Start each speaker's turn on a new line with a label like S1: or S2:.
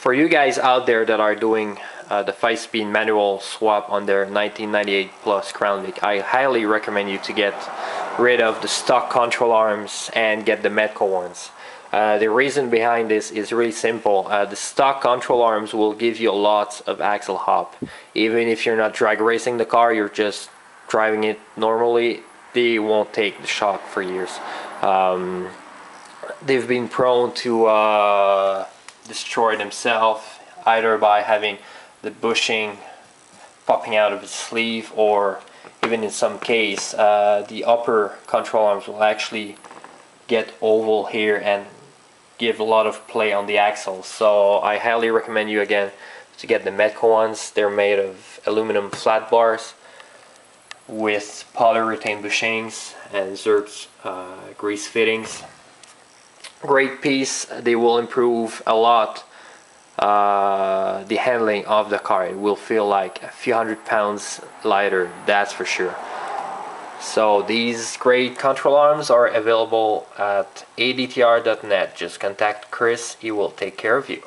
S1: For you guys out there that are doing uh, the 5-speed manual swap on their 1998 Plus Crown Vic, I highly recommend you to get rid of the stock control arms and get the Metco ones. Uh, the reason behind this is really simple. Uh, the stock control arms will give you a lot of axle hop. Even if you're not drag racing the car, you're just driving it normally, they won't take the shock for years. Um, they've been prone to uh, destroy themselves either by having the bushing popping out of the sleeve or even in some case uh, the upper control arms will actually get oval here and give a lot of play on the axles so I highly recommend you again to get the Metco ones. They're made of aluminum flat bars with polyurethane bushings and Zerks uh, grease fittings great piece they will improve a lot uh, the handling of the car. It will feel like a few hundred pounds lighter that's for sure. So these great control arms are available at adtr.net just contact Chris he will take care of you